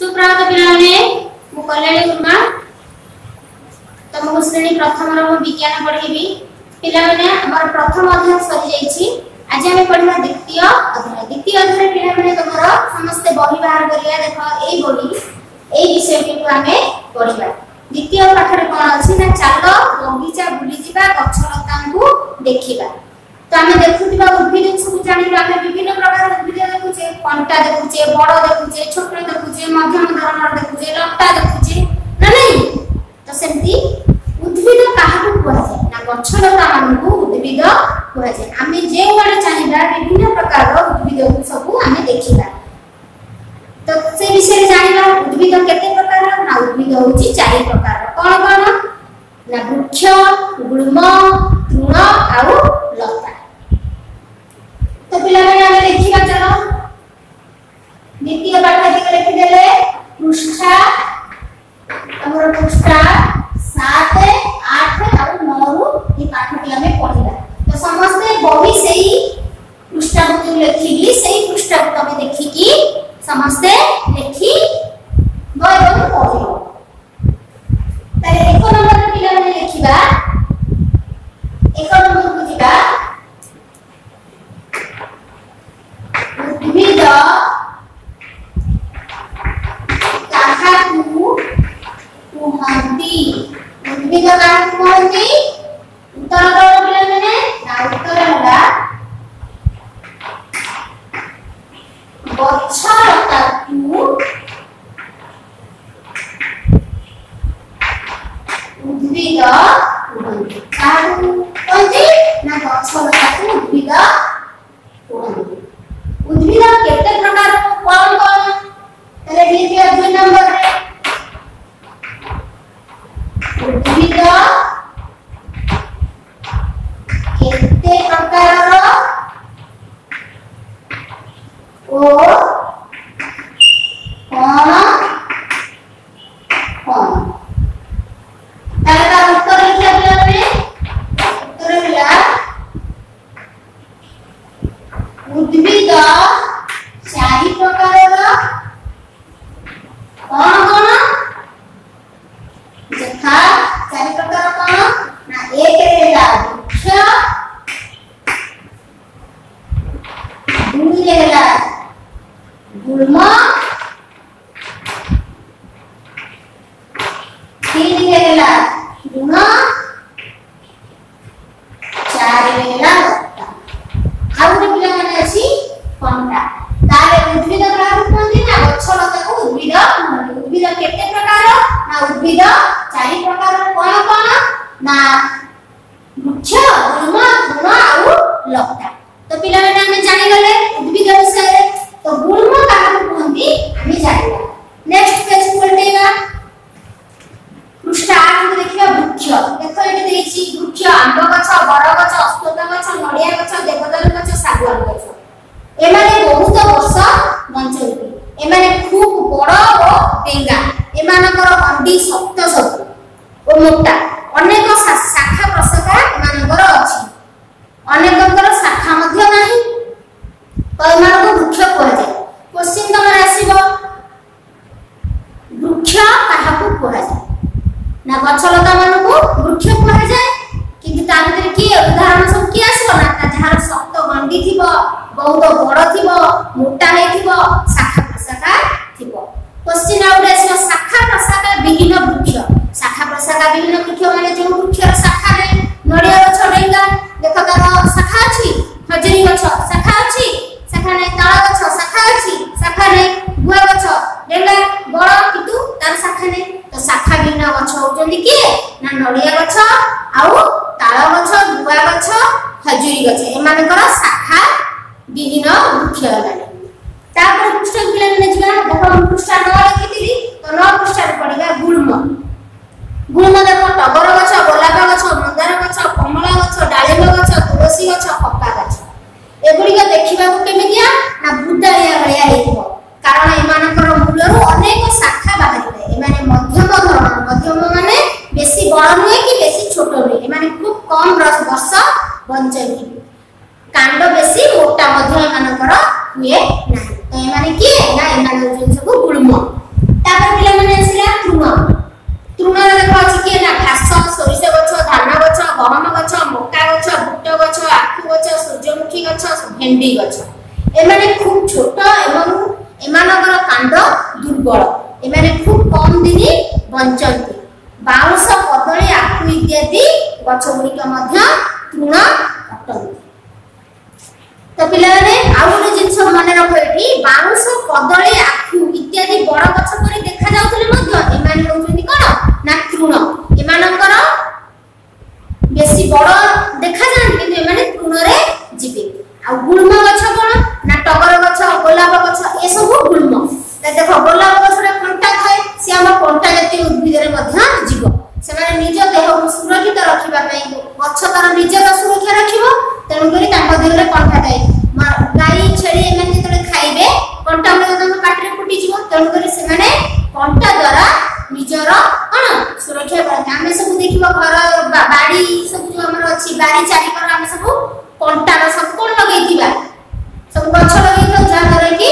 ସୁପ୍ରଭାତ ପିଲାମାନେ ମୁଁ କଲ୍ୟାଣୀ ଗୁରୁମା ତମକୁ ଶ୍ରେଣୀ ପ୍ରଥମର ମୁଁ ବିଜ୍ଞାନ ପଢ଼େଇବି ପିଲାମାନେ ଆମର ପ୍ରଥମ ଅଧ୍ୟାୟ ସରିଯାଇଛି ଆଜି ଆମେ ପଢ଼ିବା ଦ୍ୱିତୀୟ ଅଧ୍ୟାୟ ଦ୍ୱିତୀୟ ଅଧ୍ୟାୟରେ ପିଲାମାନେ ତମର ସମସ୍ତେ ବହି ବାହାର କରିବା ଦେଖ ଏଇ ବହି ଏଇ ବିଷୟଟିକୁ ଆମେ ପଢ଼ିବା ଦ୍ୱିତୀୟ ପାଠରେ କ'ଣ ଅଛି ନା ଚାଲ ବଗିଚା ବୁଲିଯିବା ଗଛ ଲତାଙ୍କୁ ଦେଖିବା ତ ଆମେ ଦେଖୁଥିବା ଉଦ୍ଭିଦ ସବୁ द्वितीय पाठ आदि में लिख देले पृष्ठ हमर पृष्ठ 7 8 और 9 ये पाठ के हमें पढ़ना तो समस्त बही सही पृष्ठ पर लिखिली सही पृष्ठ पर हमें देखि कि समस्त लिखी नंबर के पिला एक नंबर Ooh. ತಾರೆವೇಲ ದತ್ತ ଆଉ ଗୋଟେ ପିଲାମାନେ ଅଛି କଣ୍ଟା ତାର ଉଦ୍ଭିଦ କାହାକୁ କୁହନ୍ତି ନା ଗଛ ଲତାକୁ ଉଦ୍ଭିଦ କୁହନ୍ତି ଉଦ୍ଭିଦ କେତେ ପ୍ରକାର ନା ଉଦ୍ଭିଦ ଚାରି ପ୍ରକାର କଣ କଣ ନା ମୁଖ୍ୟ ଗୁଳ୍ମ ତୃଣ ଆଉ ଲତା ତ ପିଲାମାନେ ଆମେ ଜାଣିଗଲେ ଉଦ୍ଭିଦ ବିଷୟରେ ତ ଗୁଳ୍ମ କାହାକୁ କୁହନ୍ତି ଆମେ ଜାଣିବା ନେକ୍ସଟ ପେଜ ପଲଟେଇବା ପୃଷ୍ଠା ଆଠକୁ ଦେଖିବା ବୃକ୍ଷ ଦେଖ ଏଠି ଦେଇଛି ବୃକ୍ଷ ଆମ୍ବ ମୋଟା ଅନେକ ଶାଖା ପ୍ରଶାଖା ମାନଙ୍କର ଅଛି ଅନେକଙ୍କର ଶାଖା ମଧ୍ୟ ନାହିଁ ଏମାନଙ୍କୁ ବୃକ୍ଷ କୁହାଯାଏ କୋଶ୍ଚିନ୍ ତମର ଆସିବ ବୃକ୍ଷ କାହାକୁ କୁହାଯାଏ ନା ଗଛଲତା ମାନଙ୍କୁ ବୃକ୍ଷ କୁହାଯାଏ କିନ୍ତୁ ତା ଭିତରେ କିଏ ଉଦାହରଣ ସବୁ କିଏ ଆସିବ ନା ତା ଯାହାର ଶକ୍ତ ଗଣ୍ଡି ଥିବ ବହୁତ ବଡ ଥିବ ମୋଟା ହେଇଥିବ ଶାଖା ପ୍ରଶାଖା ଥିବ କୋଶ୍ଚିନ୍ ଆଉ ଗୋଟେ ଆସିବ ଶାଖା ପ୍ରଶାଖା ବିହୀନ ବୃକ୍ଷ শাখা প্রশাখা বিভিন্ন বৃক্ষ মানে যে বৃক্ষর শাখা নেই নড়িয়া গছ নেই দেখ তার শাখা অছি খজুরি গছ শাখা অছি শাখা নেই তাল গছ শাখা অছি শাখা নেই গুয়া গছ ডেঙ্গা বড় কিন্তু তার শাখা নেই তো শাখা বিহীন গছ হচ্ছেন কি না নড়িয়া গছ আউ তাল গছ গুয়া গছ খজুরি গছ এমানଙ୍କର এমানে খুব কম বর্ষ বঞ্চতি কাণ্ড বেশি মোটা মধ্য এমানকর হুয়ে না তো এমানে কি না এমানে হচ্ছেন সব গুল্ম তারপরে পিলামানে আসিলা তৃণ তৃণরে দেখ আছে কি না ঘাস সরিষ গছ ধান গছ গহম গছ মকা গছ বুট গছ আখু গছ সূর্যমুখী গছ ভেন্ডি গছ এমানে খুব ছোট এবং এমানকর কাণ্ড দুর্বল এমানে খুব কম দিনই বঞ্চতি ବାଉଁଶ କଦଳୀ ଆଖୁ ଇତ୍ୟାଦି ચમડી કા મધ્ય તૃણ અટંતી તો પિલાને આઉ ગોટે જિનિષ મને રખો એટી બાઉંશ કદળી આખુ ইত্যাদি বড় গছ পরি দেখা যাওতলে মধ্য এমানে হউচন্তি কোন না তৃণ এমানকর বেশি বড় দেখা যান কিন্তু এমানে তৃণরে জিবে আর গুল্ম গছ কোন না টগর গছ গোলাপ গছ এসব গুল্ম দেখ গোলাপ গছরে কন্টা থাকে সে আমার কন্টা জাতীয় উদ্ভিদরে মধ্যে জীব ସେମାନେ ନିଜ ଦେହକୁ ସୁରକ୍ଷିତ ରଖିବା ପାଇଁ ଗଛ ତାର ନିଜର ସୁରକ୍ଷା ରଖିବ ତେଣୁକରି ତାଙ୍କ ଦେହରେ କଣ୍ଟା ଥାଏ ଗାଈ ଛେଳି ଏମାନେ ଯେତେବେଳେ ଖାଇବେ କଣ୍ଟା ଗୁଡିକ ତାଙ୍କ ପାଟିରେ ଫୁଟିଯିବ ତେଣୁକରି ସେମାନେ କଣ୍ଟା ଦ୍ୱାରା ନିଜର କଣ ସୁରକ୍ଷା କରନ୍ତି ଆମେ ସବୁ ଦେଖିବ ଘର ବାଡି ସବୁ ଯୋଉ ଆମର ଅଛି ବାଡି ଚାରିକର ଆମେ ସବୁ କଣ୍ଟାର ସବୁ କଣ ଲଗେଇଥିବା ସବୁ ଗଛ ଲଗେଇଥିବା ଯାହାଦ୍ୱାରା କି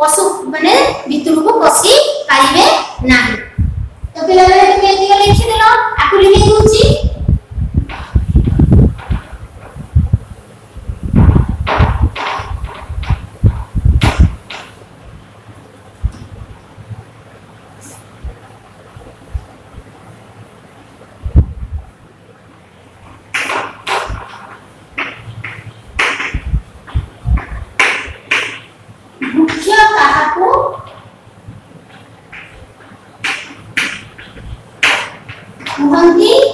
ପଶୁ ମାନେ ଭିତରକୁ ପଶି ପାରିବେ ନାହିଁ તો પેલા તમે લિખી દેલો આખું લિખી દઉં છું One thing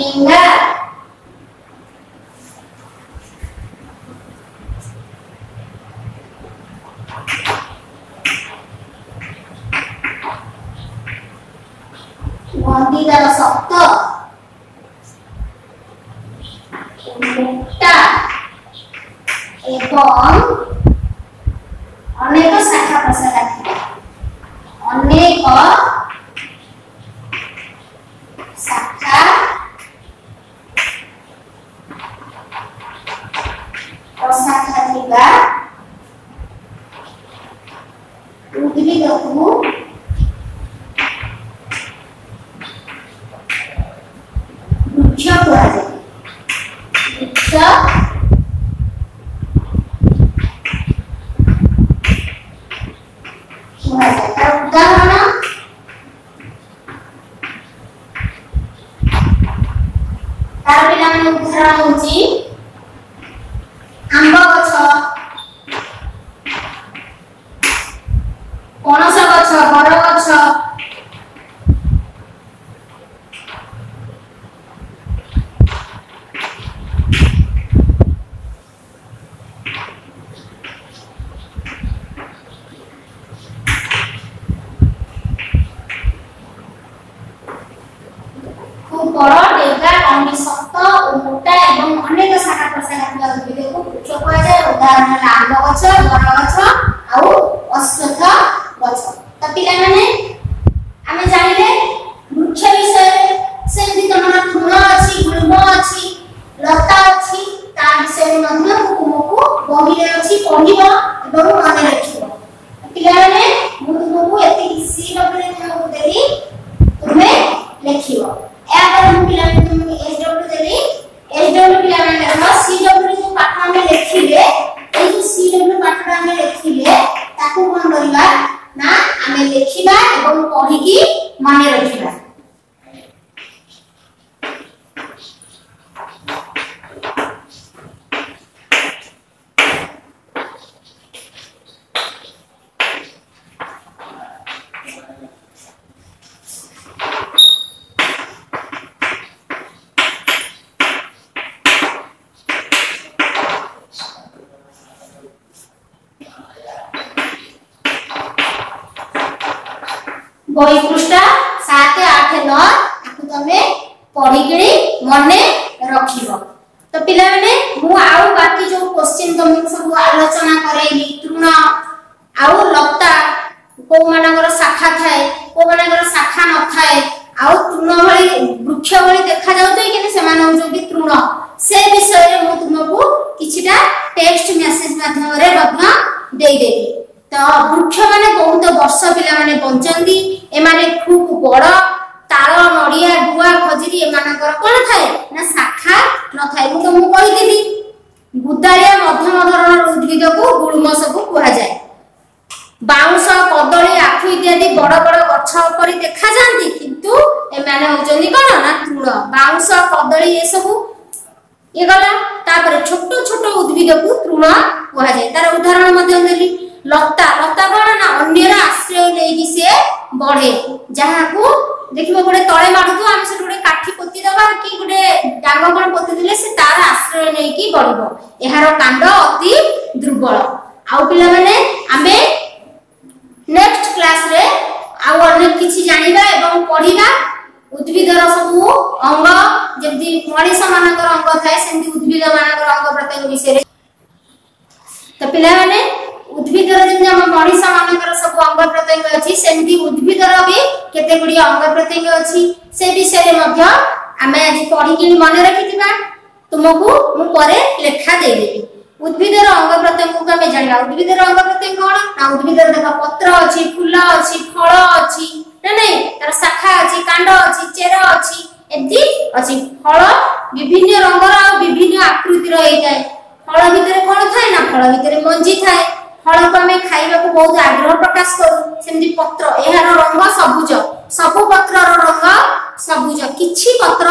Hingga এছাড়া হচ্ছে আম্ব গছ ପଣସ ଗଛ ବର ଗଛ ଉପର ଡେଗା ଅନେଶତ ଓ ମୋଟା उदाहरण आउने વહી પૃષ્ઠ સાત આઠ નવ આખું તમે પઢીકરી મને રખીબ તો પિલાମାନେ ମୁଁ ଆଉ ବାକି ଯୋଉ କ୍ୱେଶ୍ଚିନ୍ ତମକୁ ସବୁ ଆଲୋଚନା କରେଇଲି ତୃଣ ଆଉ ଲତା କୋଉମାନଙ୍କର ଶାଖା ଥାଏ କୋଉମାନଙ୍କର ଶାଖା ନଥାଏ ଆଉ ତୃଣ ଭଳି ବୃକ୍ଷ ଭଳି ଦେଖାଯାଉଥାଏ କିନ୍ତୁ ସେମାନେ ହଉଛନ୍ତି ତୃଣ ସେ ବିଷୟରେ ମୁଁ ତୁମକୁ କିଛିଟା ଟେକ୍ସଟ ମେସେଜ ମାଧ୍ୟମରେ ମଧ୍ୟ ଦେଇଦେବି ତ ବୃକ୍ଷମାନେ ବହୁତ ବର୍ଷ ପିଲାମାନେ ବଞ୍ଚନ୍ତି ଏମାନେ ଖୁବ ବଡ ତାଳ ନଡିଆ ଗୁଆ ଖଜିରି ଏମାନଙ୍କର କଣ ଥାଏ ନା ଶାଖା ନଥାଏ ମୁଁ ତମକୁ କହିଥିଲି ଗୁଦାଳିଆ ମଧ୍ୟମ ଧରଣର ଉଦ୍ଭିଦକୁ ଗୁଳ୍ମ ସବୁ କୁହାଯାଏ ବାଉଁଶ କଦଳୀ ଆଖୁ ଇତ୍ୟାଦି ବଡ ବଡ ଗଛ ପରି ଦେଖାଯାନ୍ତି କିନ୍ତୁ ଏମାନେ ହଉଛନ୍ତି କଣ ନା ତୃଣ ବାଉଁଶ କଦଳୀ ଏସବୁ ଇଏ ଗଲା ତାପରେ ଛୋଟ ଛୋଟ ଉଦ୍ଭିଦକୁ ତୃଣ କୁହାଯାଏ ତାର ଉଦାହରଣ ମଧ୍ୟ ଦେଲି ଲତା ଲତା କଣ ନା ଅନ୍ୟର ଆଶ୍ରୟ ନେଇକି ସିଏ ବଢେ ଯାହାକୁ ଦେଖିବ ଗୋଟେ ତଳେ ମାଡୁଥିବ ଆମେ ସେଠି ଗୋଟେ କାଠି ପୋତି ଦବା କି ଗୋଟେ ଡାଙ୍ଗ କଣ ପୋତି ଦେଲେ ସେ ତାର ଆଶ୍ରୟ ନେଇକି ବଢିବ ଏହାର କାଣ୍ଡ ଅତି ଦୁର୍ବଳ ଆଉ ପିଲାମାନେ ଆମେ ନେକ୍ସଟ କ୍ଲାସରେ ଆଉ ଅନେକ କିଛି ଜାଣିବା ଏବଂ ପଢିବା ଉଦ୍ଭିଦର ସବୁ ଅଙ୍ଗ ଯେମିତି ମଣିଷ ମାନଙ୍କର ଅଙ୍ଗ ଥାଏ ସେମିତି ଉଦ୍ଭିଦ ମାନଙ୍କର ଅଙ୍ଗ ପ୍ରତ୍ୟେକ ବିଷୟରେ ତ ପିଲାମାନେ ଉଦ୍ଭିଦର ଯେମିତି ଆମ ମଣିଷ ମାନଙ୍କର ସବୁ ଅଙ୍ଗ ପ୍ରତ୍ୟଙ୍ଗ ଅଛି ସେମିତି ଉଦ୍ଭିଦର ବି କେତେ ଗୁଡିଏ ଅଙ୍ଗ ପ୍ରତ୍ୟଙ୍ଗ ଅଛି ସେ ବିଷୟରେ ମଧ୍ୟ ଆମେ ଆଜି ପଢିକିଣି ମନେ ରଖିଥିବା ତୁମକୁ ମୁଁ ପରେ ଲେଖା ଦେଇଦେବି ଉଦ୍ଭିଦର ଅଙ୍ଗ ପ୍ରତ୍ୟଙ୍ଗକୁ ଆମେ ଜାଣିବା ଉଦ୍ଭିଦର ଅଙ୍ଗ ପ୍ରତ୍ୟଙ୍ଗ କଣ ନା ଉଦ୍ଭିଦର ଦେଖ ପତ୍ର ଅଛି ଫୁଲ ଅଛି ଫଳ ଅଛି ନା ନାଇଁ ତାର ଶାଖା ଅଛି କାଣ୍ଡ ଅଛି ଚେର ଅଛି ଏମିତି ଅଛି ଫଳ ବିଭିନ୍ନ ରଙ୍ଗର ଆଉ ବିଭିନ୍ନ ଆକୃତିର ହେଇଥାଏ ଫଳ ଭିତରେ କଣ ଥାଏ ନା ଫଳ ଭିତରେ ମଞ୍ଜି ଥାଏ फल को आम खावा बहुत आग्रह प्रकाश करू पत्र यार रंग सबुज सब पत्र रंग सबुज किसी पत्र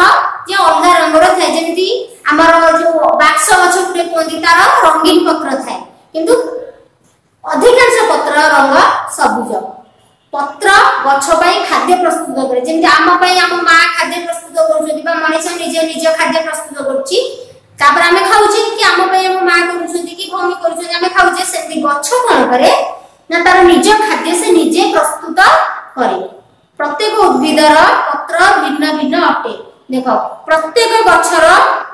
अलग रंग रही जो बाक्स गुटे कहते तार रंगीन पत्र था अधिकांश पत्र रंग सबुज पत्र गई खाद्य प्रस्तुत करें आम पाई आम माँ खाद्य प्रस्तुत कर मनीष निज निज खाद्य प्रस्तुत करुच्छी তারপরে আমি খাওছি কি আমার পাই আম মা করুছন্তি কি ভৌণী করুছন্তি আমি খাউছে সেমতি গছ কোন করে না তার নিজ খাদ্য সে নিজে প্রস্তুত করে প্রত্যেক উদ্ভিদর পত্র ভিন্ন ভিন্ন অটে দেখ প্রত্যেক গছর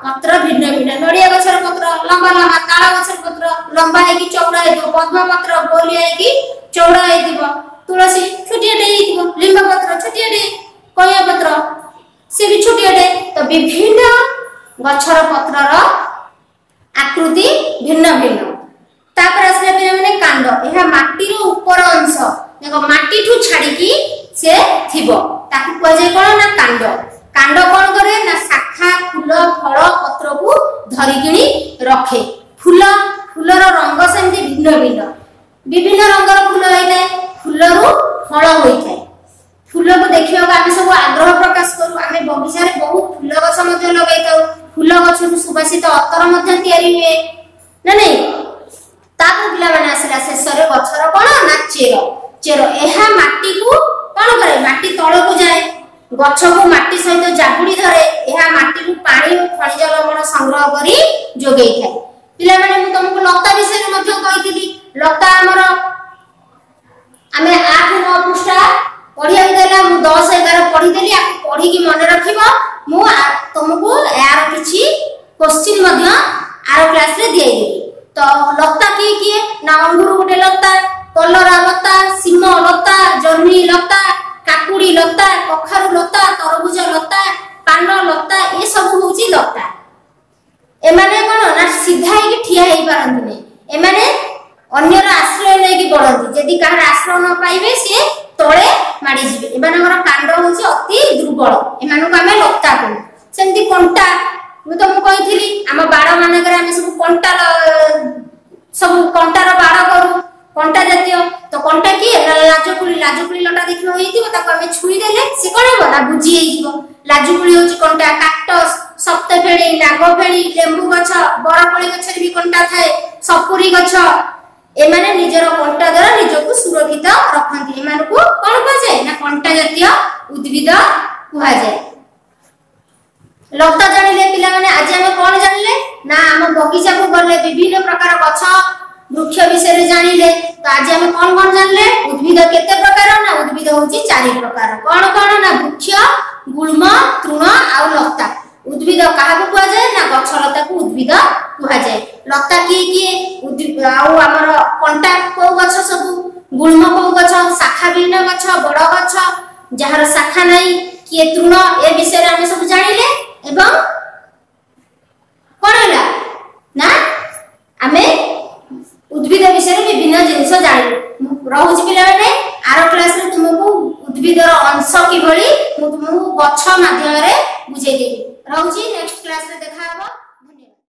পত্র ভিন্ন ভিন্ন নড়িয়া গছর পত্র লম্বা লম্বা তাল গছর পত্র লম্বা হয়েকি চৌড়া হয়ে পদ্ম পত্র গোলিয়া হয়েকি চৌড়া হয়ে তুলসী ছোটিয়াটে হয়ে লিম্ব পত্র ছোটিয়াটে কয়া পত্র সে বি ছোটিয়াটে তো বিভিন্ন ଗଛର ପତ୍ରର আকৃতি ভিন্ন ভিন্ন তাপরে আসলে পিলামানে কাণ্ড ଏହା ମାଟିର ଉପର ଅଂଶ ଦେଖ ମାଟିଠୁ ଛାଡ଼ିକି ସେ ଥିବ ତାକୁ କୁହାଯାଏ କ'ଣ ନା କାଣ୍ଡ କାଣ୍ଡ କ'ଣ କରେ ନା ଶାଖା ଫୁଲ ଫଳ ପତ୍ରକୁ ଧରିକିଣି ରଖେ ଫୁଲ ଫୁଲର ରଙ୍ଗ ସେମିତି ଭିନ୍ନ ଭିନ୍ନ ବିଭିନ୍ନ ରଙ୍ଗର ମନ୍ଦାର ଗଛରୁ ସୁବାସିତ ଅତର ମଧ୍ୟ ତିଆରି ହୁଏ ନା ନାଇଁ ତାପରେ ପିଲାମାନେ ଆସିଲା ଶେଷରେ ଗଛର କଣ ନା ଚେର ଚେର ଏହା ମାଟିକୁ କଣ କରେ ମାଟି ତଳକୁ ଯାଏ ଗଛକୁ ମାଟି ସହିତ ଜାବୁଡ଼ି ଧରେ ଏହା ମାଟିରୁ ପାଣି ଓ ଖଣିଜ ଲବଣ ସଂଗ୍ରହ କରି ଯୋଗେଇଥାଏ ପିଲାମାନେ ମୁଁ ତମକୁ ଲତା ବିଷୟରେ ମଧ୍ୟ କହିଥିଲି ଲତା ଆମର ଆମେ ଆଠ ନଅ ପୃଷ୍ଠା ପଢିବାକୁ ଦେଲା ମୁଁ ଦଶ ଏଗାର ପଢିଦେଲି ଆକୁ ପଢିକି ମନେ ରଖିବ ମୁଁ ତୁମକୁ ଏହାର କିଛି କୋଶ୍ଚିନ୍ ମଧ୍ୟ ଆର କ୍ଲାସରେ ଦିଆଇଦେବି ତ ଲତା କିଏ କିଏ ନା ଅଙ୍ଗୁର ଗୋଟେ ଲତା କଲରା ଲତା ସିମ ଲତା ଜହ୍ନି ଲତା କାକୁଡି ଲତା କଖାରୁ ଲତା ତରଭୁଜ ଲତା ପାନ ଲତା ଏସବୁ ହଉଛି ଲତା ଏମାନେ କଣ ନା ସିଧା ହେଇକି ଠିଆ ହେଇପାରନ୍ତିନି ଏମାନେ ଅନ୍ୟର ଆଶ୍ରୟ ନେଇକି ବଢନ୍ତି ଯଦି କାହାର ଆଶ୍ରୟ ନ ପାଇବେ ସିଏ ତଳେ ମାଡ଼ିଯିବେ ଏମାନଙ୍କର କାଣ୍ଡ ହଉଛି ଅତି ଦୁର୍ବଳ ଏମାନଙ୍କୁ ଆମେ ଲତା କହୁ ସେମିତି କଣ୍ଟା ମୁଁ ତମକୁ କହିଥିଲି ଆମ ବାଡ଼ ମାନଙ୍କରେ ଆମେ ସବୁ କଣ୍ଟାର ସବୁ କଣ୍ଟାର ବାଡ଼ କରୁ କଣ୍ଟା ଜାତୀୟ ତ କଣ୍ଟା କି ଲାଜକୁଳି ଲାଜକୁଳି ଲଟା ଦେଖିବ ହେଇଥିବ ତାକୁ ଆମେ ଛୁଇଁଦେଲେ ସେ କଣ ହେବ ନା ବୁଝି ହେଇଯିବ ଲାଜକୁଳି ହଉଛି କଣ୍ଟା କାକ୍ଟସ ସପ୍ତଫେଳି ନାଗଫେଳି ଲେମ୍ବୁ ଗଛ ବରକୋଳି ଗଛରେ ବି କଣ୍ଟା ଥାଏ ସପୁରୀ ଗଛ ଏମାନେ ନିଜର କଣ୍ଟା ଦ୍ୱାରା ନିଜକୁ ସୁରକ୍ଷିତ ରଖନ୍ତି ଏମାନଙ୍କୁ କଣ କୁହାଯାଏ ନା କଣ୍ଟା ଜାତୀୟ ଉଦ୍ଭିଦ କୁହାଯାଏ ଲତା ଜାଣିଲେ ପିଲାମାନେ ଆଜି ଆମେ କଣ ଜାଣିଲେ ନା ଆମ ବଗିଚାକୁ ଗଲେ ବିଭିନ୍ନ ପ୍ରକାର ଗଛ ବୃକ୍ଷ ବିଷୟରେ ଜାଣିଲେ ତ ଆଜି ଆମେ କଣ କଣ ଜାଣିଲେ ଉଦ୍ଭିଦ କେତେ ପ୍ରକାର ନା ଉଦ୍ଭିଦ ହଉଛି ଚାରି ପ୍ରକାର କଣ କଣ ନା ବୃକ୍ଷ ଗୁଳ୍ମ ତୃଣ ଆଉ ଲତା ଉଦ୍ଭିଦ କାହାକୁ କୁହାଯାଏ ନା ଗଛ ଲତାକୁ ଉଦ୍ଭିଦ କୁହାଯାଏ ଲତା କିଏ କିଏ ଆଉ ଆମର କଣ୍ଟା କୋଉ ଗଛ ସବୁ ଗୁଳ୍ମ କୋଉ ଗଛ ଶାଖା ବିହୀନ ଗଛ ବଡ ଗଛ ଯାହାର ଶାଖା ନାହିଁ କିଏ ତୃଣ ଏ ବିଷୟରେ ଆମେ ସବୁ ଜାଣିଲେ ଏବଂ କଣ ହେଲା ନା ଆମେ ଉଦ୍ଭିଦ ବିଷୟରେ ବିଭିନ୍ନ ଜିନିଷ ଜାଣିଲୁ ରହୁଛି ପିଲାମାନେ ଆର କ୍ଲାସରେ ତୁମକୁ ଉଦ୍ଭିଦର ଅଂଶ କିଭଳି ମୁଁ ତୁମକୁ ଗଛ ମାଧ୍ୟମରେ ବୁଝେଇ ଦେବି ରହୁଛି ନେକ୍ସଟ କ୍ଲାସରେ ଦେଖା ହେବ